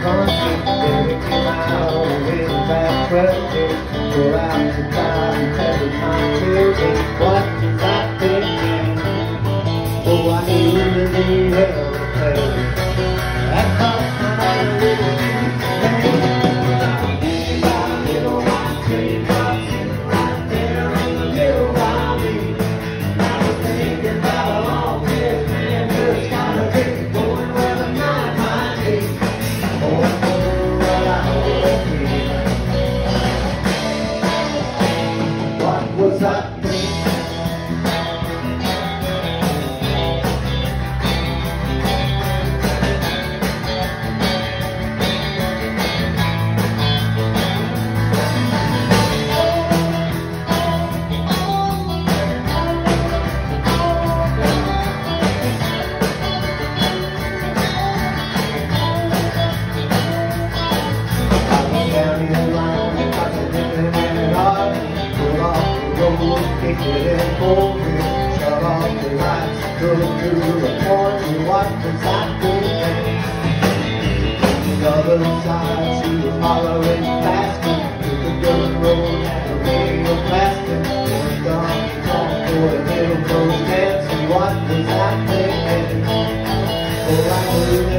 Country, baby, came out on a really it hold it, shut off the lights, go through the point and what does that mean? The other side to the following basket, to the dirt road and the ring of plastic, just done, come for a little close dance, what does that mean? Oh, I believe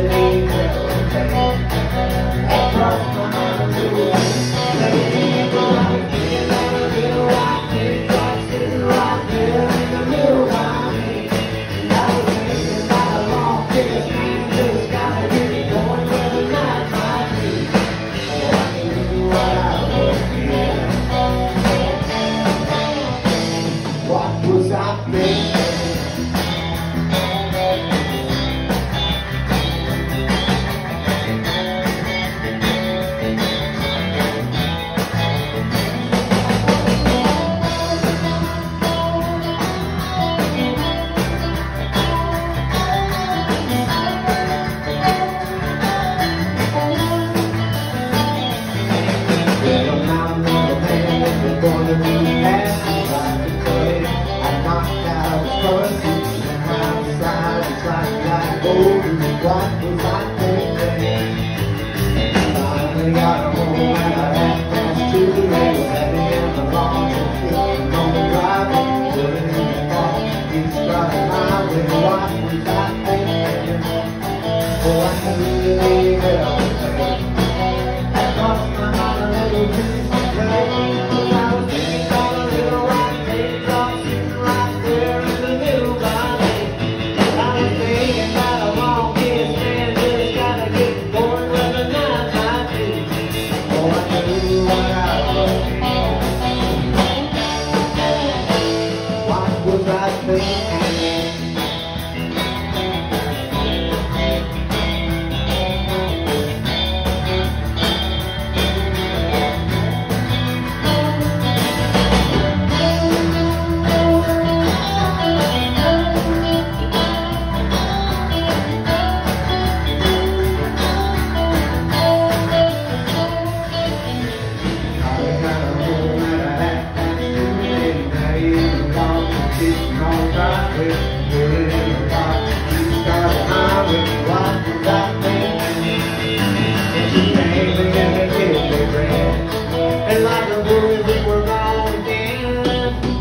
Outside, it's like that old rock was I thinking